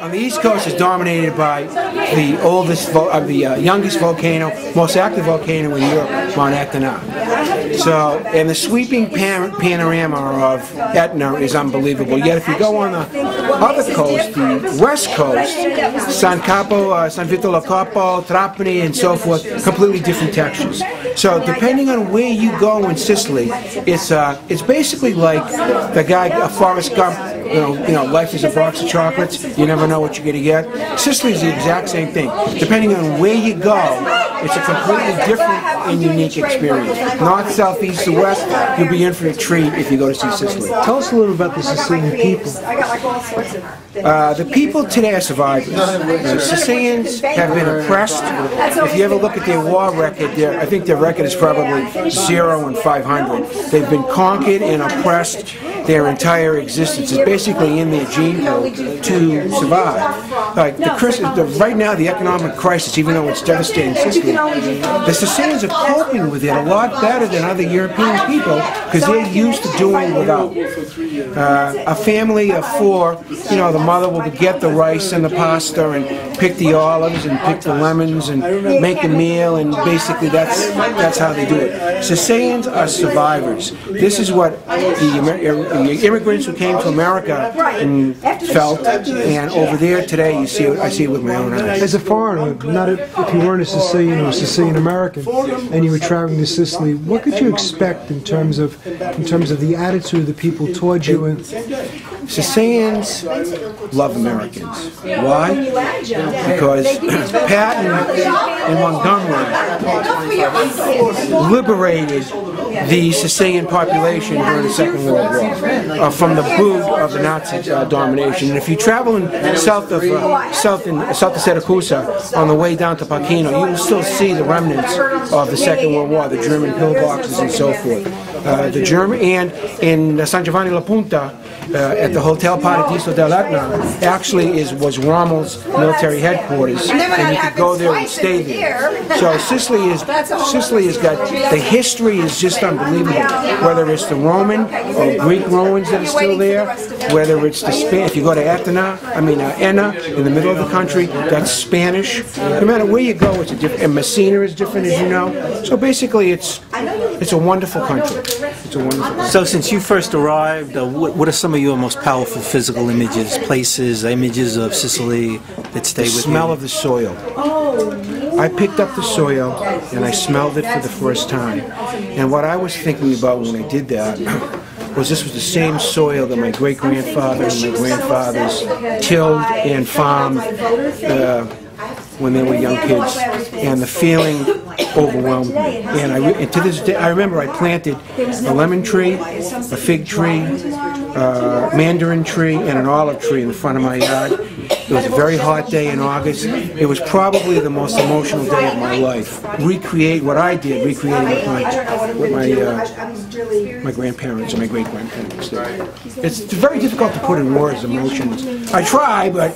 On the East Coast, it's dominated by the oldest, uh, the uh, youngest volcano, most active volcano in Europe, Mount Etna. So, and the sweeping pan panorama of Etna is unbelievable. Yet, if you go on the other coast, the west coast, San Capo, uh, San Vito lo Capo, Trapani, and so forth, completely different textures. So, depending on where you go in Sicily, it's uh, it's basically like the guy, uh, Forrest Gump you know, you know, life is a box of chocolates. You never know what you're going to get. Sicily is the exact same thing. Depending on where you go, it's a completely different and unique experience. North, south, east, or west, you'll be in for a treat if you go to see Sicily. Tell us a little about the Sicilian people. Uh, the people today are survivors. The Sicilians have been oppressed. If you ever look at their war record, I think their record is probably zero and 500. They've been conquered and oppressed their entire existence. It's basically in their gene pool to survive. Like the, the, right now, the economic crisis, even though it's devastating Sicily, the Sicilians are coping with it a lot better than other European people because they're used to doing without. Uh, a family of four, you know, the mother will get the rice and the pasta and pick the olives and pick the lemons and make a meal, and basically that's that's how they do it. Sicilians are survivors. This is what the, the immigrants who came to America felt, and over there today, you see it, I see it with my own eyes. As a foreigner, not if you weren't a Sicilian or a Sicilian American, and you were traveling to Sicily, what could you expect in terms of in terms of the attitude of the people towards you? And Sicilians love Americans. Why? Because Patton and Montgomery liberated the Sicilian population during the Second World War uh, from the boot of the Nazi uh, domination. And if you travel in south of uh, south in south of Siracusa on the way down to Pachino, you will still see the remnants of the Second World War, the German pillboxes and so forth. Uh, the German and in San Giovanni La Punta uh, at the Hotel Paradiso dell'Etna actually is was Rommel's military headquarters, and you could go there and stay there. So Sicily is Sicily has got the history is just unbelievable. Whether it's the Roman or Greek ruins that are still there, whether it's the Span if you go to Etna, I mean uh, Enna in the middle of the country, that's Spanish. No matter where you go, it's a different. And Messina is different, as you know. So basically, it's it's a wonderful country. It's a wonderful. Country. So since you first arrived, uh, what, what are some of your most powerful physical images, places, images of Sicily that stay the with you? The smell of the soil. I picked up the soil and I smelled it for the first time. And what I was thinking about when I did that was this was the same soil that my great grandfather and my grandfathers tilled and farmed. Uh, when they were young kids, and the feeling overwhelmed me. And, I, and to this day, I remember I planted a lemon tree, a fig tree, a mandarin tree, and an olive tree in the front of my yard. It was a very hot day in August. It was probably the most emotional day of my life. Recreate what I did, recreating with my, with my, uh, my grandparents and my great grandparents did. It's very difficult to put in words emotions. I try, but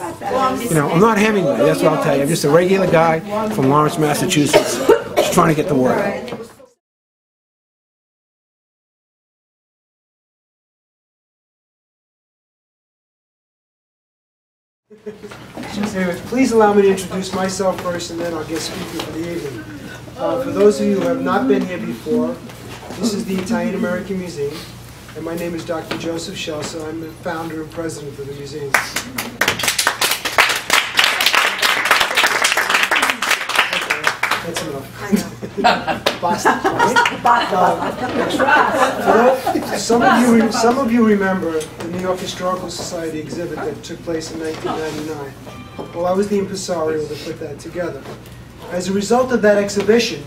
you know, I'm not Hemingway. That's what I'll tell you. I'm just a regular guy from Lawrence, Massachusetts, trying to get the word out. Please allow me to introduce myself first, and then I'll get speaking for the evening. Uh, for those of you who have not been here before, this is the Italian American Museum, and my name is Dr. Joseph Scelsa. I'm the founder and president of the museum. That's enough. Basta. Some of you, some of you remember the New York Historical Society exhibit that took place in 1999. Well, I was the impresario that put that together. As a result of that exhibition,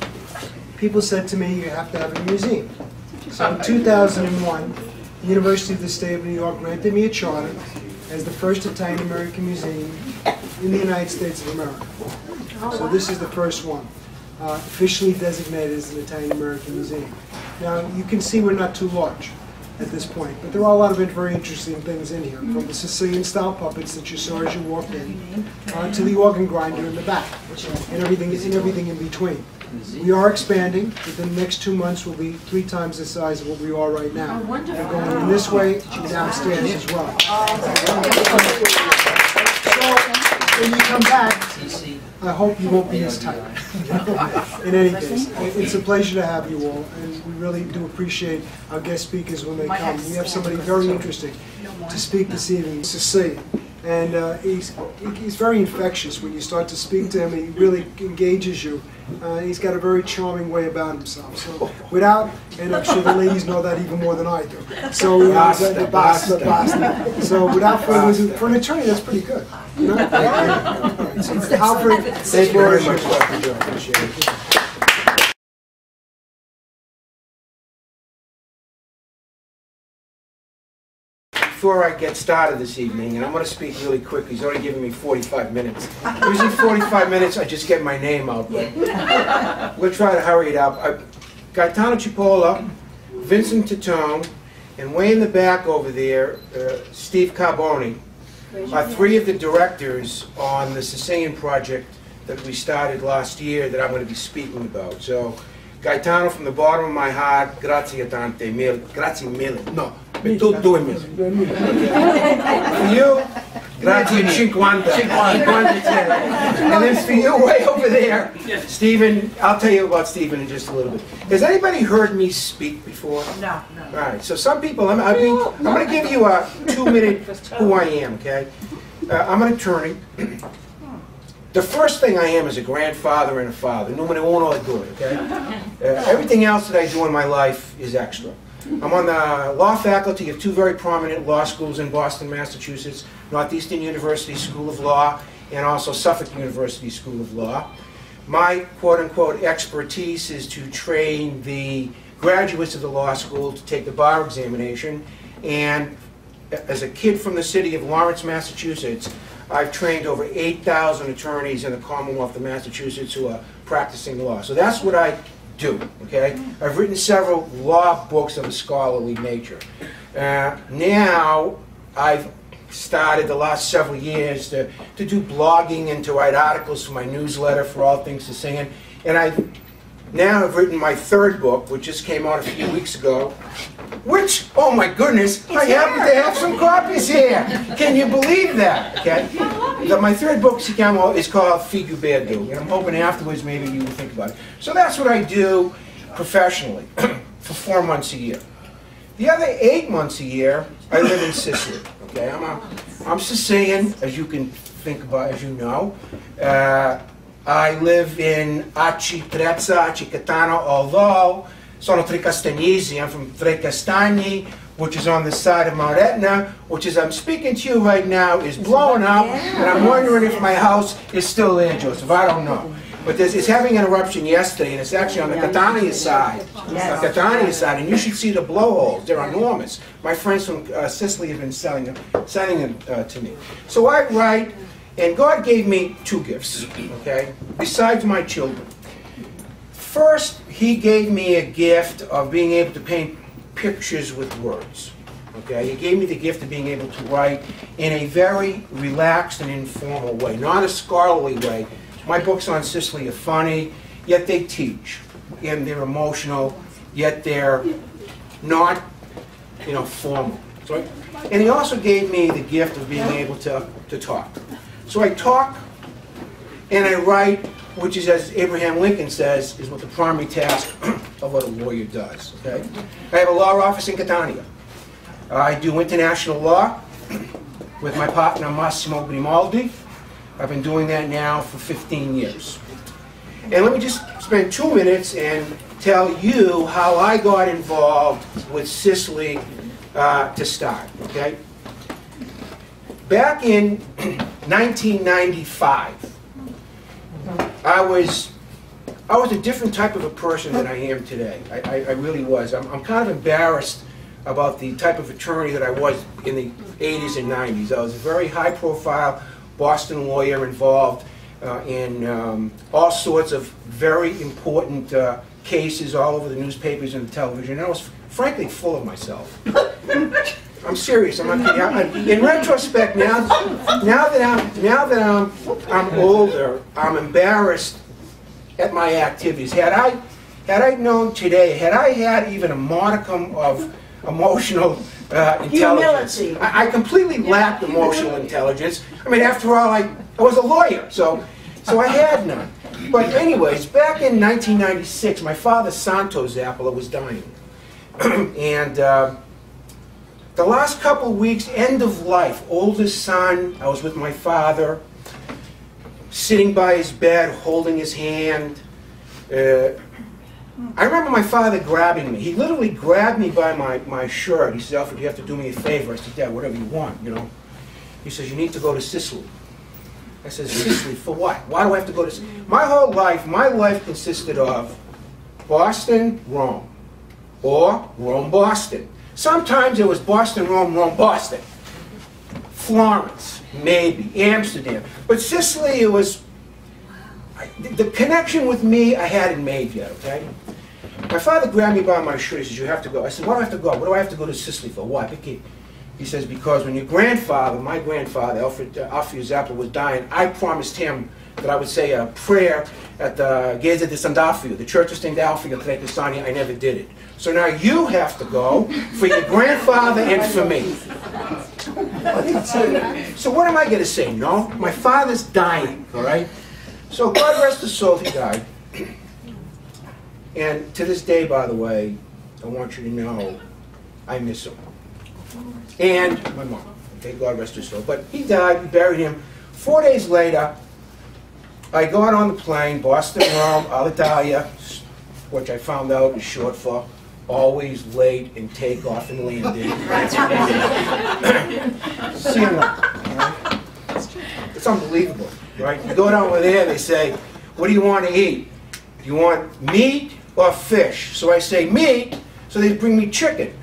people said to me, you have to have a museum. So in 2001, the University of the State of New York granted me a charter as the first Italian-American museum in the United States of America. So this is the first one uh, officially designated as an Italian-American museum. Now, you can see we're not too large at this point, but there are a lot of very interesting things in here, from the Sicilian-style puppets that you saw as you walked in, uh, to the organ grinder in the back, and everything, and everything in between. We are expanding. Within the next two months, we'll be three times the size of what we are right now. We're going in this way and downstairs as well. when you come back, I hope you won't be as tight. In any case, it's a pleasure to have you all, and we really do appreciate our guest speakers when they come. We have somebody very interesting to speak this evening, Cecilia. And uh, he's, he's very infectious. When you start to speak to him, he really engages you. Uh, He's got a very charming way about himself. So without, and I'm sure the ladies know that even more than I do. So, you know, the- the basta, basta. So without further ado, for an attorney, that's pretty good. you know? All right, so Alfred, Thank you very much, Dr. Joe. Appreciate it. Before I get started this evening, and I'm going to speak really quick, he's already given me 45 minutes. Usually 45 minutes, I just get my name out, but we'll try to hurry it up. Uh, Gaetano Cipolla, Vincent Titone, and way in the back over there, uh, Steve Carboni, are three of the directors on the Sicilian project that we started last year that I'm going to be speaking about. So, Gaetano, from the bottom of my heart, grazie tante mille, grazie mille, no, per tu due mille. For you, grazie cinquanta, cinquanta cent. And then for you way over there, Stephen, I'll tell you about Stephen in just a little bit. Has anybody heard me speak before? No, no. All right, so some people, I'm, I'll be, I'm going to give you a two-minute who I am, okay? Uh, I'm an attorney. The first thing I am is a grandfather and a father. Numero uno a due, okay? Uh, everything else that I do in my life is extra. I'm on the law faculty of two very prominent law schools in Boston, Massachusetts, Northeastern University School of Law, and also Suffolk University School of Law. My quote-unquote expertise is to train the graduates of the law school to take the bar examination. And as a kid from the city of Lawrence, Massachusetts, I've trained over 8,000 attorneys in the Commonwealth of Massachusetts who are practicing law. So that's what I do, okay? I've written several law books of a scholarly nature. Uh, now, I've started the last several years to, to do blogging and to write articles for my newsletter for All Things Sicilian. And I now I've written my third book, which just came out a few weeks ago, which, oh my goodness, I happen to have some copies here. Can you believe that? Okay? The- my third book si chiama- is called Figu Beardo, and I'm hoping afterwards maybe you will think about it. So that's what I do professionally for four months a year. The other eight months a year, I live in Sicily. Okay, I'm, a, I'm Sicilian, as you can think about, as you know. Uh, I live in Aci Trezza, Aci Catano, although sono Tricastagnese. I'm from Trecastagni, which is on the side of Mount Etna, which as I'm speaking to you right now is blowing up, and I'm wondering if my house is still there, Joseph. I don't know. But this it's having an eruption yesterday, and it's actually on the Catania side. Yes. The Catania side, and you should see the blowholes. They're enormous. My friends from uh, Sicily have been selling them, sending them uh, to me. So I write, and God gave me two gifts, okay, besides my children. First, He gave me a gift of being able to paint pictures with words. Okay, he gave me the gift of being able to write in a very relaxed and informal way, not a scholarly way. My books on Sicily are funny, yet they teach, and they're emotional, yet they're not, you know, formal. So, and he also gave me the gift of being able to, to talk. So I talk and I write, which is, as Abraham Lincoln says, is what the primary task of what a lawyer does. Okay? I have a law office in Catania. I do international law with my partner Massimo Grimaldi. I've been doing that now for 15 years. And let me just spend two minutes and tell you how I got involved with Sicily uh, to start. Okay? Back in 1995, I was I was a different type of a person than I am today. I, I, I really was. I'm, I'm kind of embarrassed about the type of attorney that I was in the 80s and 90s. I was a very high-profile Boston lawyer involved uh, in um, all sorts of very important uh, cases all over the newspapers and the television. And I was frankly full of myself. I'm serious. I'm not kidding. I'm- in retrospect, now, now that I'm now that I'm I'm older, I'm embarrassed at my activities. Had I had I known today, had I had even a modicum of emotional uh, intelligence, Humility. I, I completely lacked emotional intelligence. I mean, after all, I I was a lawyer, so, so I had none. But anyways, back in 1996, my father, Santo Zappala, was dying. and uh, the last couple weeks, end of life, oldest son, I was with my father, sitting by his bed, holding his hand. Uh, I remember my father grabbing me. He literally grabbed me by my, my shirt. He said, Alfred, you have to do me a favor. I said, Dad, whatever you want, you know. He says, you need to go to Sicily. I said, Sicily, for what? Why do I have to go to Sicily? My whole life, my life consisted of Boston, Rome, or Rome, Boston. Sometimes it was Boston, Rome, Rome, Boston. Florence, maybe, Amsterdam. But Sicily, it was, the connection with me I hadn't made yet, okay? My father grabbed me by my shirt. He says, "You have to go." I said, "Why do I have to go? What do I have to go to Sicily for? Why?" Because he says, "Because when your grandfather, my grandfather, Alfred uh, Alfio Zappa, was dying, I promised him that I would say a prayer at the Chiesa di San Alfio, the Church of St. Tre Castagni. I never did it. So now you have to go for your grandfather and for me." So what am I going to say? No, my father's dying. All right. So God rest his soul, he died. And to this day, by the way, I want you to know I miss him. And my mom. Okay, God rest her soul. But he died, we buried him. Four days later, I got on the plane, Boston, Rome, Alitalia, which I found out is short for always late in takeoff and landing. See you later. all right? It's unbelievable, right? You go down over there, they say, what do you want to eat? Do you want meat or fish? So I say meat, so they bring me chicken.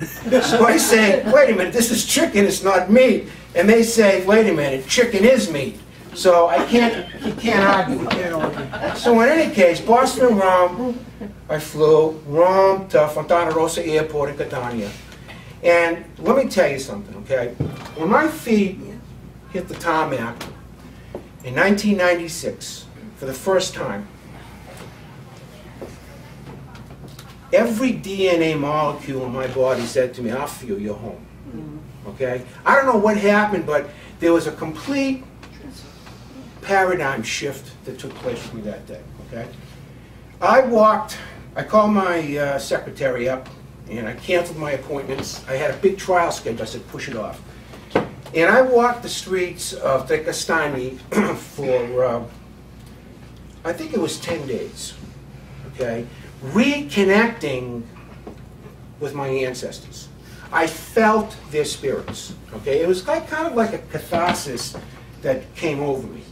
So I say, wait a minute, this is chicken, it's not meat. And they say, wait a minute, chicken is meat. So I can't, you can't argue. So in any case, Boston, and Rome, I flew, Rome to Fontanarossa Airport in Catania. And let me tell you something, okay? When my feet hit the tarmac in 1996, for the first time, every DNA molecule in my body said to me, I feel you're home. Okay? I don't know what happened, but there was a complete paradigm shift that took place with me that day. Okay? I walked, I called my uh, secretary up and I canceled my appointments. I had a big trial schedule. I said, push it off. And I walked the streets of Trecastagni for, uh, I think it was 10 days, okay, reconnecting with my ancestors. I felt their spirits, okay? It was like, kind of like a catharsis that came over me.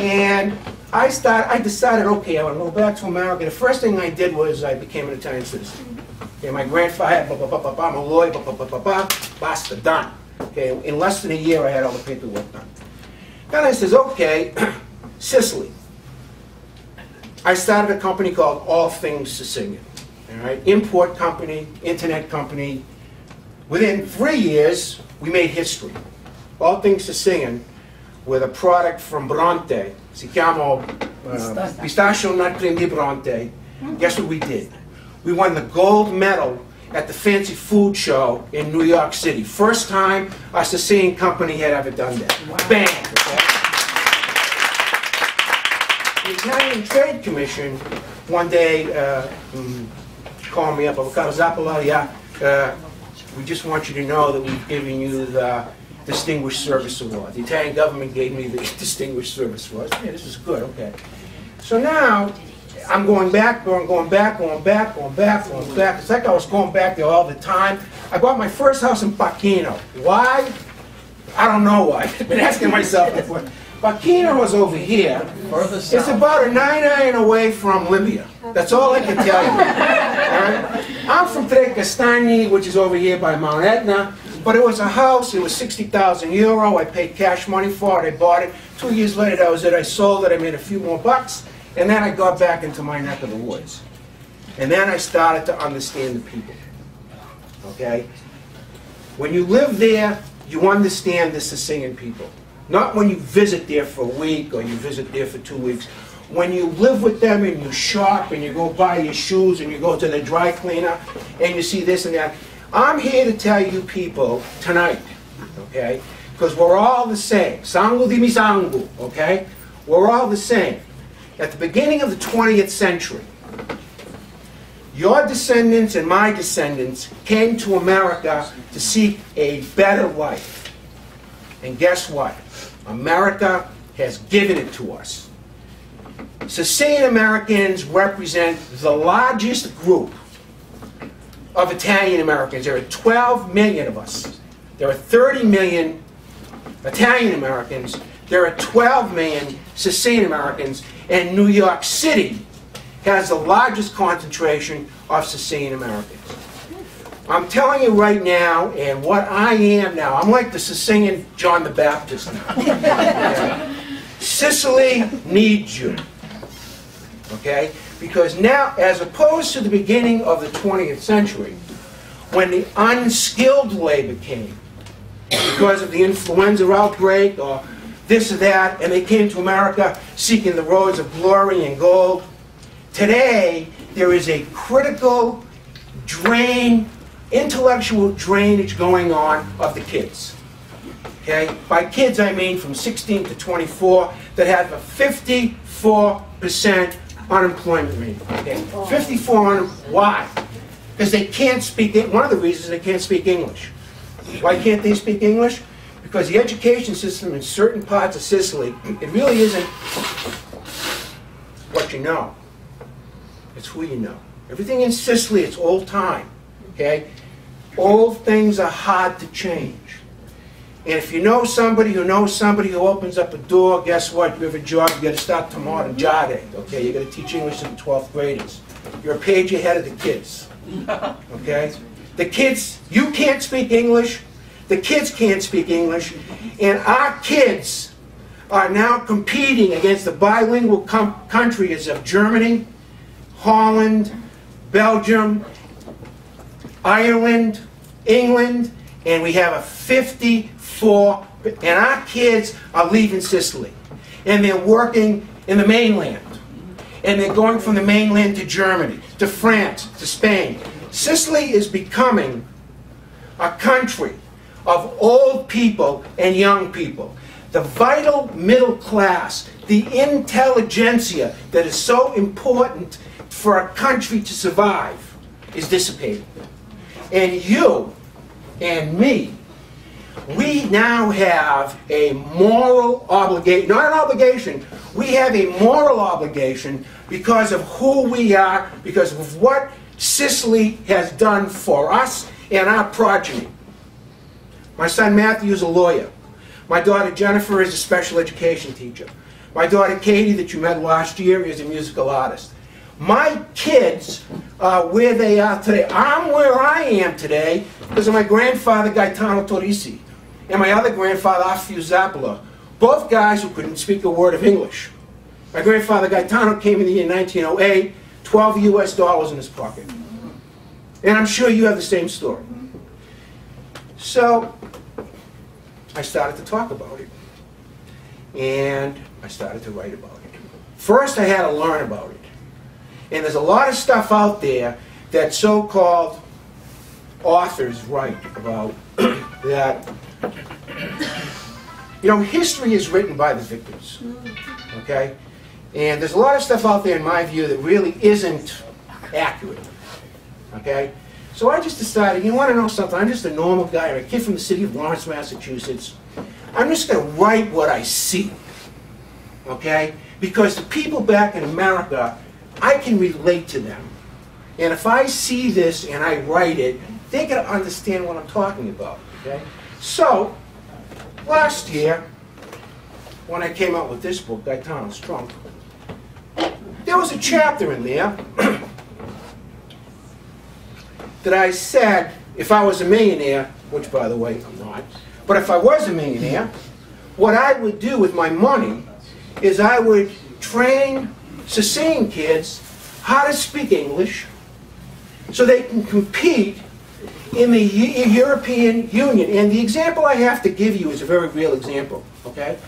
And I started, I decided, okay, I want to go back to America. The first thing I did was I became an Italian citizen. Okay, my grandfather, blah, blah, blah, blah, blah, I'm a lawyer, blah, blah, blah, blah, blah, basta, done. Okay, in less than a year, I had all the paperwork done. Then I says, okay, Sicily. I started a company called All Things Sicilian. All right, import company, internet company. Within three years, we made history. All Things Sicilian with a product from Bronte. Si chiama uh, Pistachio Nut Cream di Bronte. Guess what we did? We won the gold medal at the Fancy Food Show in New York City. First time a Sicilian company had ever done that. Bang! okay? The Italian Trade Commission one day uh, mm, called me up, Avvocato Zappala, yeah, uh, we just want you to know that we've given you the Distinguished Service Award. The Italian government gave me the Distinguished Service Award. Yeah, this is good, okay. So now, I'm going back, going, going back, going back, going back, going back. It's like I was going back there all the time. I bought my first house in Pachino. Why? I don't know why. I've been asking myself before. Pachino was over here. It's about a nine iron away from Libya. That's all I can tell you. All right? I'm from Tre Castagni, which is over here by Mount Etna. But it was a house, it was 60,000 euro. I paid cash money for it. I bought it. Two years later, that was it. I sold it. I made a few more bucks. And then I got back into my neck of the woods. And then I started to understand the people. Okay? When you live there, you understand the Sicilian people. Not when you visit there for a week or you visit there for two weeks. When you live with them and you shop and you go buy your shoes and you go to the dry cleaner and you see this and that. I'm here to tell you people tonight, okay, because we're all the same. Sangu di misangu, okay? We're all the same. At the beginning of the 20th century, your descendants and my descendants came to America to seek a better life. And guess what? America has given it to us. Sicilian Americans represent the largest group of Italian Americans. There are 12 million of us. There are 30 million Italian Americans. There are 12 million Sicilian Americans. And New York City has the largest concentration of Sicilian Americans. I'm telling you right now, and what I am now, I'm like the Sicilian John the Baptist now. Sicily needs you. Okay? Because now, as opposed to the beginning of the 20th century, when the unskilled labor came, because of the influenza outbreak or this or that, and they came to America seeking the roads of glory and gold, today there is a critical drain, intellectual drainage going on of the kids. Okay? By kids, I mean from 16 to 24 that have a 54% unemployment rate. Okay? 54 un- why? Because they can't speak, one of the reasons they can't speak English. Why can't they speak English? Because the education system in certain parts of Sicily, it really isn't what you know. It's who you know. Everything in Sicily, it's old time. Okay? Old things are hard to change. And if you know somebody who knows somebody who opens up a door, guess what? You have a job, you gotta start tomorrow, jade. Okay? You gotta teach English to the 12th graders. You're a page ahead of the kids. Okay? The kids, you can't speak English, the kids can't speak English, and our kids are now competing against the bilingual countries of Germany, Holland, Belgium, Ireland, England, and we have a 54, and our kids are leaving Sicily. And they're working in the mainland. And they're going from the mainland to Germany, to France, to Spain. Sicily is becoming a country of old people and young people. The vital middle class, the intelligentsia that is so important for a country to survive, is dissipating. And you and me, we now have a moral obligation, not an obligation, we have a moral obligation because of who we are, because of what Sicily has done for us and our progeny. My son Matthew is a lawyer. My daughter Jennifer is a special education teacher. My daughter Katie, that you met last year, is a musical artist. My kids are where they are today. I'm where I am today because of my grandfather Gaetano Torrisi and my other grandfather Alfio Zappala, both guys who couldn't speak a word of English. My grandfather Gaetano came in the year 1908, 12 US dollars in his pocket. And I'm sure you have the same story. So, I started to talk about it. And I started to write about it. First, I had to learn about it. And there's a lot of stuff out there that so-called authors write about that, you know, history is written by the victors. Okay? And there's a lot of stuff out there, in my view, that really isn't accurate. Okay? So I just decided, you want to know something? I'm just a normal guy, I'm a kid from the city of Lawrence, Massachusetts. I'm just going to write what I see. Okay? Because the people back in America, I can relate to them. And if I see this and I write it, they're going to understand what I'm talking about. Okay? So, last year, when I came out with this book, Gaetano's Trunk, there was a chapter in there that I said if I was a millionaire, which by the way I'm not, but if I was a millionaire, what I would do with my money is I would train Sicilian kids how to speak English so they can compete in the Eu- European Union. And the example I have to give you is a very real example, okay?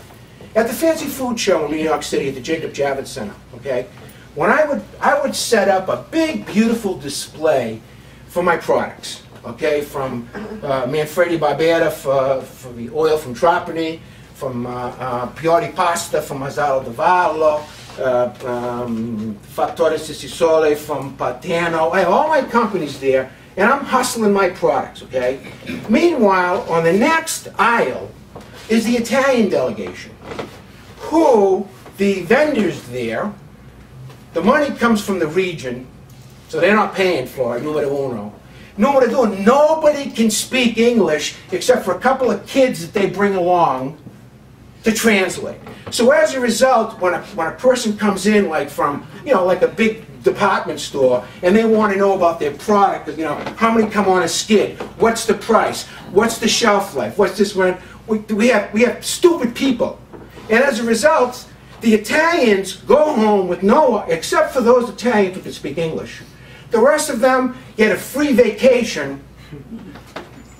At the Fancy Food Show in New York City at the Jacob Javits Center, okay? When I would, I would set up a big, beautiful display for my products, okay, from uh, Manfredi Barbera for, for the oil from Trapani, from uh, uh, Piori Pasta from Mazzaro di Vallo, uh, um, Sisole from Patano. I have all my companies there, and I'm hustling my products, okay? Meanwhile, on the next aisle is the Italian delegation, who the vendors there, the money comes from the region, so they're not paying for it, numero uno. Numero two, nobody can speak English except for a couple of kids that they bring along to translate. So as a result, when a, when a person comes in like from, you know, like a big department store and they want to know about their product, you know, how many come on a skid, what's the price, what's the shelf life, what's this one, we, we, have, we have stupid people. And as a result, the Italians go home with no, except for those Italians who can speak English. The rest of them get a free vacation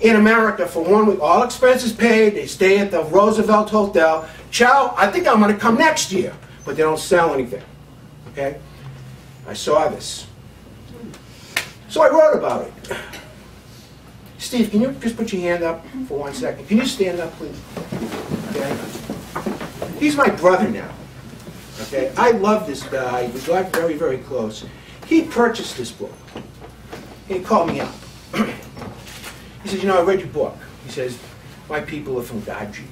in America for one week, all expenses paid, they stay at the Roosevelt Hotel. Ciao, I think I'm going to come next year, but they don't sell anything. Okay? I saw this. So I wrote about it. Steve, can you just put your hand up for one second? Can you stand up, please? Okay? He's my brother now. Okay? I love this guy. We got very, very close. He purchased this book. He called me up. He says, you know, I read your book. He says, my people are from Gaggi,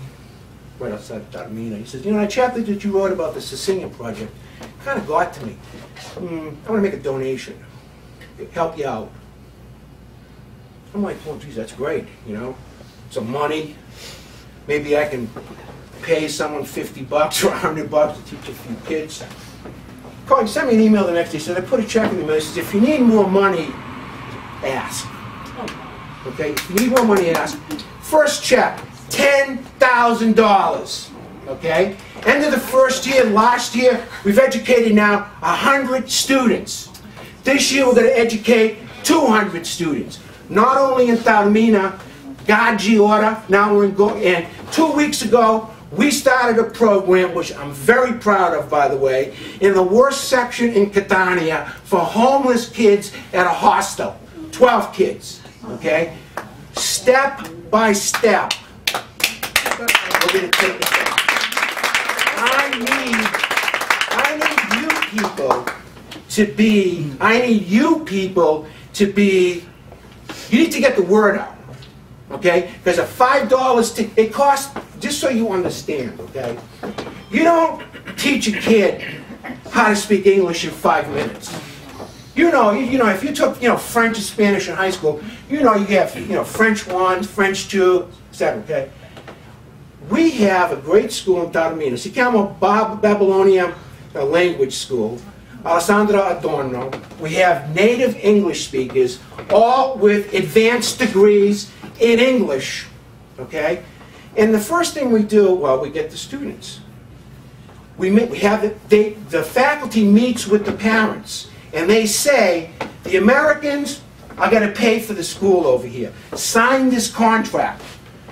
right outside Taormina. He says, you know, that chapter that you wrote about the Sicilian project kind of got to me. Mm, I want to make a donation, help you out. I'm like, oh, geez, that's great, you know, some money. Maybe I can pay someone 50 bucks or 100 bucks to teach a few kids. Call, he sent me an email the next day. He said, I put a check in the mail. He says, if you need more money, ask. Okay, if you need more money, ask. First check, $10,000. Okay? End of the first year, last year, we've educated now 100 students. This year, we're going to educate 200 students. Not only in Taormina, Gaggi Order, now we're in Go, and two weeks ago, we started a program, which I'm very proud of, by the way, in the worst section in Catania for homeless kids at a hostel. 12 kids, okay? Step by step, we're going to take it there. I need, I need you people to be, I need you people to be, you need to get the word out, okay? Because a five dollars, t- it costs, just so you understand, okay? You don't teach a kid how to speak English in five minutes. You know, you, you know, if you took, you know, French and Spanish in high school, you know, you have, you know, French one, French two, etc. Okay. We have a great school in Taormina. Si chiama Bab- Babylonia uh, Language School. Alessandra Adorno. We have native English speakers, all with advanced degrees in English. Okay. And the first thing we do, well, we get the students. We, meet, we have the, they, the faculty meets with the parents and they say the Americans are going to pay for the school over here. Sign this contract.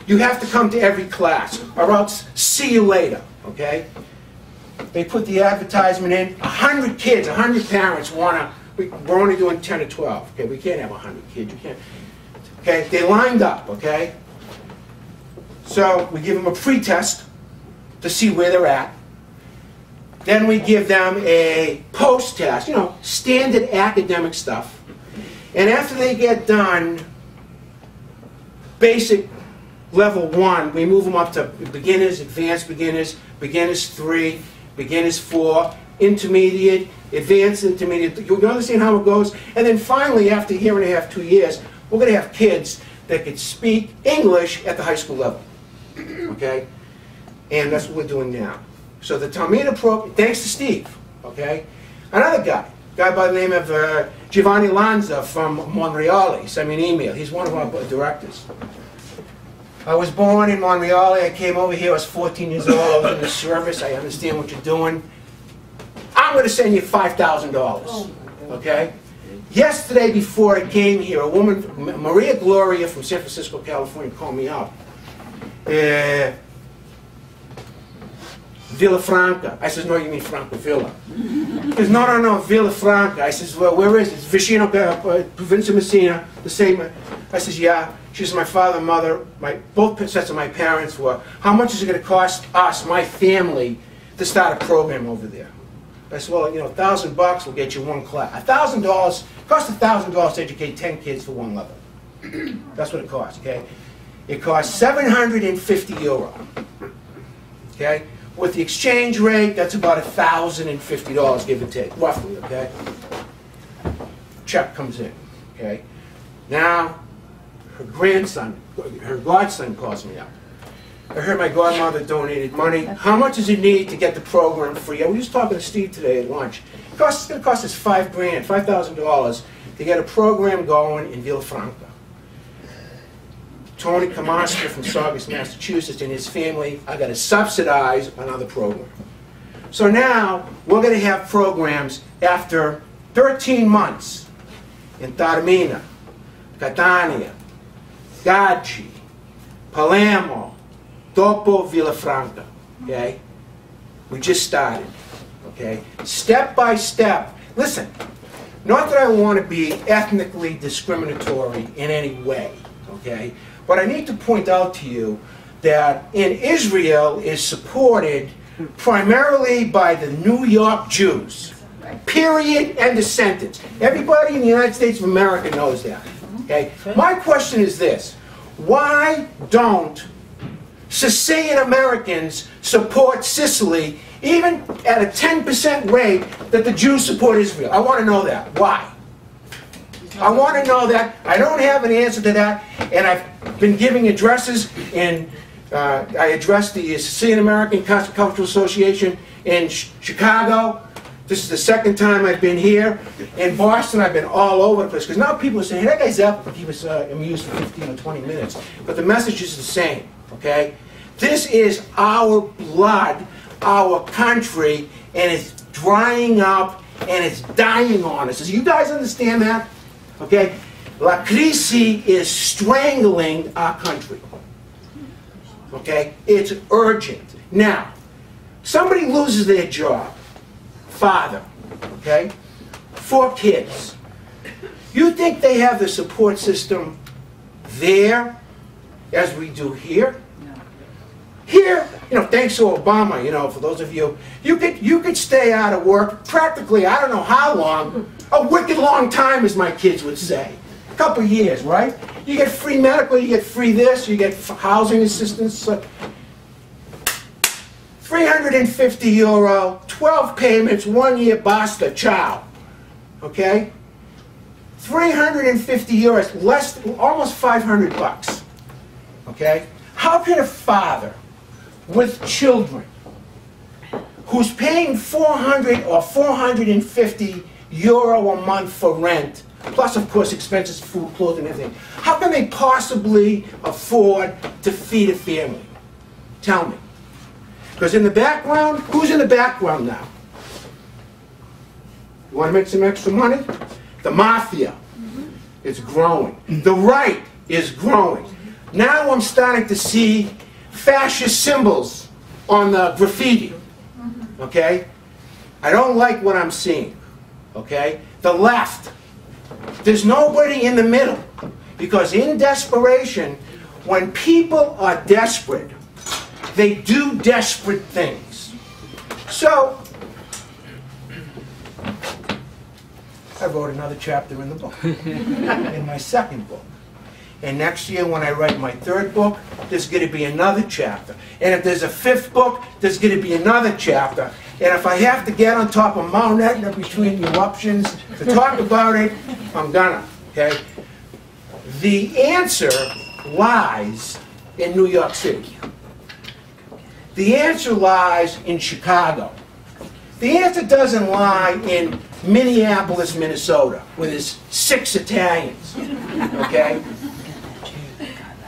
You have to come to every class, or else see you later. Okay? They put the advertisement in. A hundred kids, a hundred parents want to. We, we're only doing ten or twelve. Okay, we can't have a hundred kids. You can't. Okay, they lined up. Okay. So we give them a pre-test to see where they're at. Then we give them a post-test, you know, standard academic stuff. And after they get done, basic level one, we move them up to beginners, advanced beginners, beginners three, beginners four, intermediate, advanced intermediate. You understand how it goes? And then finally, after a year and a half, two years, we're going to have kids that can speak English at the high school level. Okay? And that's what we're doing now. So the Taormina program, thanks to Steve, okay? Another guy, guy by the name of uh, Giovanni Lanza from Monreale, sent me an email. He's one of our directors. I was born in Monreale. I came over here. I was 14 years old. I was in the service. I understand what you're doing. I'm going to send you $5,000. Okay? Yesterday, before I came here, a woman, Maria Gloria from San Francisco, California, called me up. Uh, Villa Franca. I says, no, you mean Franco Villa. He says, no, no, no, Villa Franca. I says, well, where is it? It's Vicino, uh, Provincia Messina, the same. I says, yeah. She says, my father and mother, my, both sets of my parents were, how much is it gonna cost us, my family, to start a program over there? I said, well, you know, a thousand bucks will get you one class. A thousand dollars, costs a thousand dollars to educate ten kids for one level. That's what it costs, okay? It costs seven hundred and fifty euro. Okay? With the exchange rate, that's about a thousand and fifty dollars, give or take, roughly, okay? Check comes in, okay? Now, her grandson, her godson calls me up. I heard my godmother donated money. How much does it need to get the program free? I was just talking to Steve today at lunch. It costs, it's gonna cost us five grand, five thousand dollars to get a program going in Villafranca. Tony Kamaska from Saugus, Massachusetts, and his family are gonna subsidize another program. So now, we're gonna have programs after 13 months in Taormina, Catania, Gaggi, Palermo, Topo, Villafranca, okay? We just started, okay? Step by step. Listen, not that I want to be ethnically discriminatory in any way, okay? But I need to point out to you that in Israel is supported primarily by the New York Jews. Period, end of sentence. Everybody in the United States of America knows that. Okay? My question is this. Why don't Sicilian Americans support Sicily even at a 10% rate that the Jews support Israel? I want to know that. Why? I want to know that. I don't have an answer to that. And I've been giving addresses and uh, I addressed the Sicilian American Cultural Association in Ch- Chicago. This is the second time I've been here. In Boston, I've been all over the place. Because now people are saying, hey, that guy's up, he was uh, amused for 15 or 20 minutes. But the message is the same, okay? This is our blood, our country, and it's drying up and it's dying on us. Do you guys understand that? Okay? La crisi is strangling our country. Okay? It's urgent. Now, somebody loses their job, father, okay? Four kids. You think they have the support system there as we do here? Here, you know, thanks to Obama, you know, for those of you, you could you could stay out of work practically, I don't know how long, a wicked long time, as my kids would say. A couple years, right? You get free medical, you get free this, you get housing assistance. uh, 350 euro, 12 payments, one year, basta, ciao. Okay? 350 euros, less, almost 500 bucks. Okay? How can a father with children who's paying 400 or 450 euro a month for rent, plus of course expenses, food, clothing, everything, how can they possibly afford to feed a family? Tell me. Because in the background, who's in the background now? You want to make some extra money? The mafia mm-hmm. is growing. The right is growing. Now I'm starting to see fascist symbols on the graffiti. Mm-hmm. Okay? I don't like what I'm seeing. Okay? The left. There's nobody in the middle. Because in desperation, when people are desperate, they do desperate things. So, I wrote another chapter in the book, in my second book. And next year, when I write my third book, there's going to be another chapter. And if there's a fifth book, there's going to be another chapter. And if I have to get on top of Mount Etna between eruptions to talk about it, I'm gonna, okay? The answer lies in New York City. The answer lies in Chicago. The answer doesn't lie in Minneapolis, Minnesota, where there's six Italians, okay?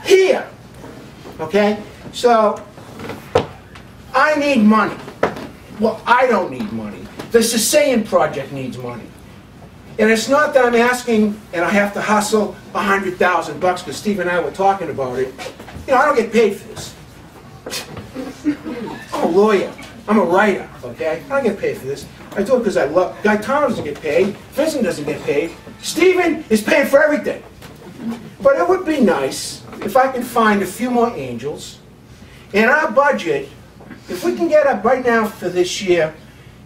Here, okay? So, I need money. Well, I don't need money. The Sicilian Project needs money. And it's not that I'm asking and I have to hustle a hundred thousand bucks, because Steve and I were talking about it. You know, I don't get paid for this. I'm a lawyer. I'm a writer, okay? I don't get paid for this. I do it because I love. Gaetano doesn't get paid. Vincent doesn't get paid. Steven is paying for everything. But it would be nice if I can find a few more angels. In our budget, if we can get up right now for this year,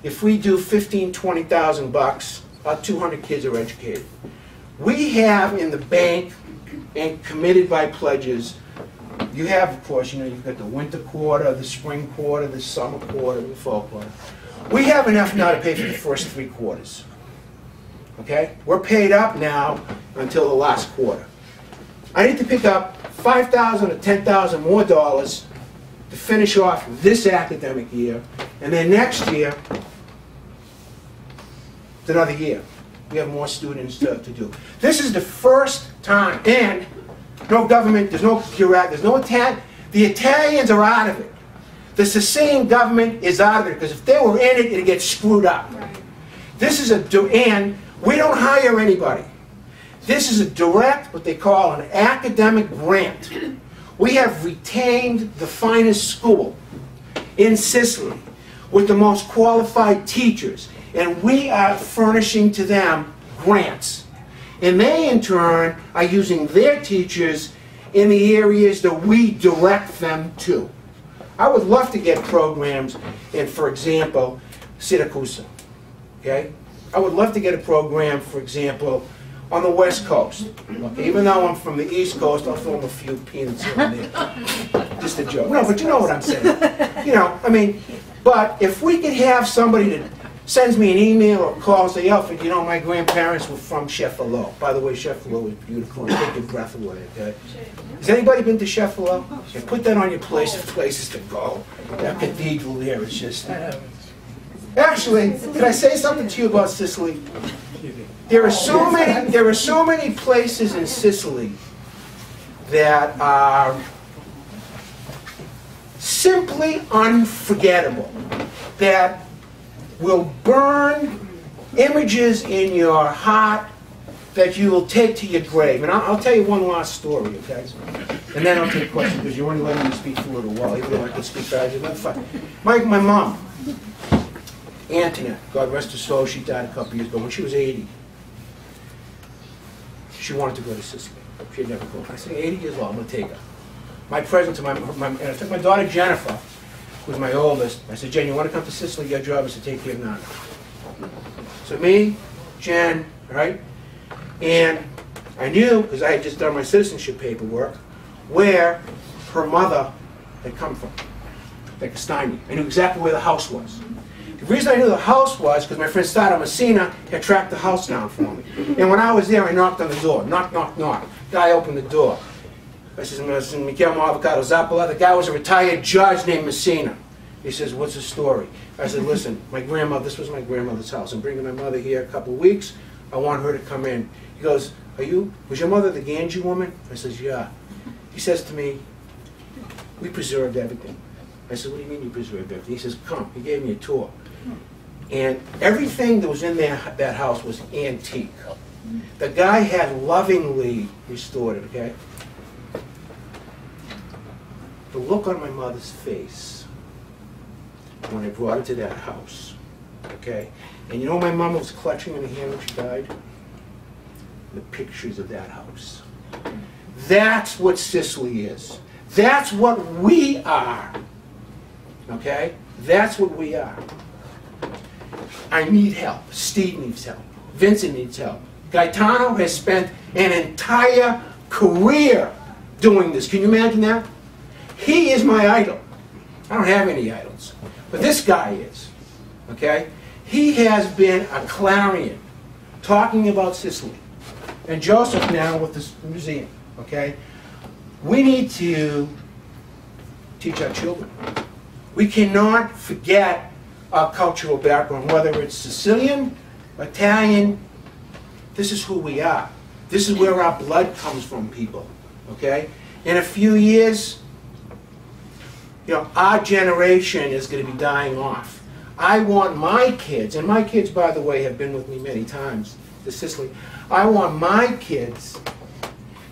if we do 15, 20,000 bucks, our 200 kids are educated. We have in the bank and committed by pledges, you have, of course, you know, you've got the winter quarter, the spring quarter, the summer quarter, the fall quarter. We have enough now to pay for the first three quarters. Okay? We're paid up now until the last quarter. I need to pick up 5,000 or 10,000 more dollars to finish off this academic year, and then next year, it's another year. We have more students to, to do. This is the first time, and no government, there's no bureaucrat, there's no Italian, the Italians are out of it. The Sicilian government is out of it, because if they were in it, it'd get screwed up. This is a, do- and we don't hire anybody. This is a direct, what they call an academic grant. We have retained the finest school in Sicily with the most qualified teachers, and we are furnishing to them grants. And they, in turn, are using their teachers in the areas that we direct them to. I would love to get programs in, for example, Syracuse. Okay? I would love to get a program, for example, on the West Coast. Even though I'm from the East Coast, I'll 'em a few peanuts here and there. Just a joke. No, but you know what I'm saying. You know, I mean, but if we could have somebody that sends me an email or calls, say, Alfred, you know, my grandparents were from Cefalù. By the way, Cefalù is beautiful. Take your breath away, okay? Has anybody been to Cefalù? Yeah, put that on your list of places to go. That cathedral there is just... Actually, can I say something to you about Sicily? There are so many, there are so many places in Sicily that are simply unforgettable, that will burn images in your heart that you will take to your grave. And I'll, I'll tell you one last story, okay? And then I'll take questions, because you only let me speak for a little while, even though I can speak faster. That's fine. My, my mom, Antoinette, God rest her soul, she died a couple years ago, when she was 80. She wanted to go to Sicily. She had never gone. I said, 80 years old, I'm gonna take her. My present to my, my, and I took my daughter Jennifer, who's my oldest. I said, Jen, you wanna come to Sicily? Your job is to take care of Nana. So me, Jen, right? And I knew, because I had just done my citizenship paperwork, where her mother had come from, like Steiny. I knew exactly where the house was. The reason I knew the house was because my friend Sada Messina had tracked the house down for me. And when I was there, I knocked on the door. Knock, knock, knock. Guy opened the door. I says, "Mr. Mi Avvocato Zappala. The guy was a retired judge named Messina. He says, what's the story? I said, listen, my grandmother, this was my grandmother's house. I'm bringing my mother here a couple of weeks. I want her to come in. He goes, are you, was your mother the Gaggi woman? I says, yeah. He says to me, we preserved everything. I said, what do you mean you preserved everything? He says, come. He gave me a tour. And everything that was in that, that house was antique. The guy had lovingly restored it, okay? The look on my mother's face when I brought it to that house, okay? And you know my mom was clutching in her hand when she died? The pictures of that house. That's what Sicily is. That's what we are. Okay? That's what we are. I need help. Steve needs help. Vincent needs help. Gaetano has spent an entire career doing this. Can you imagine that? He is my idol. I don't have any idols. But this guy is. Okay? He has been a clarion talking about Sicily. And Joseph now with this museum. Okay? We need to teach our children. We cannot forget our cultural background, whether it's Sicilian, Italian, this is who we are. This is where our blood comes from, people. Okay? In a few years, you know, our generation is going to be dying off. I want my kids, and my kids, by the way, have been with me many times to Sicily. I want my kids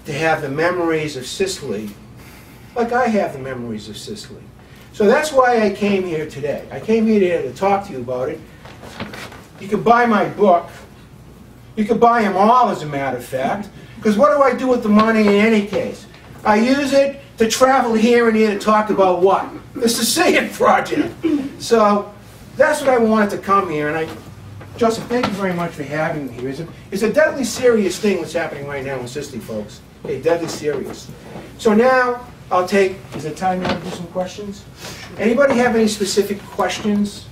to have the memories of Sicily like I have the memories of Sicily. So that's why I came here today. I came here today to talk to you about it. You can buy my book. You can buy them all, as a matter of fact. Because what do I do with the money in any case? I use it to travel here and here to talk about what? The Sicilian project. So that's what I wanted to come here, and I, Joseph, thank you very much for having me here. It's a, it's a deadly serious thing that's happening right now in Sicily, folks. Okay, deadly serious. So now, I'll take, is it time now to do some questions? Anybody have any specific questions